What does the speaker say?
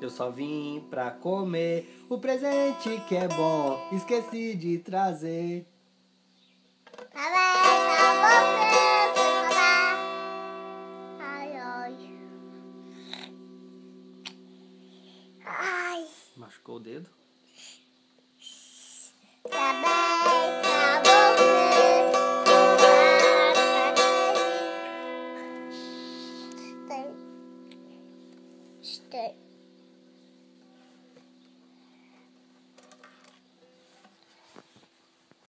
Eu só vim pra comer o presente que é bom, esqueci de trazer. Ai, ai. Ai. Machucou o dedo? Okay.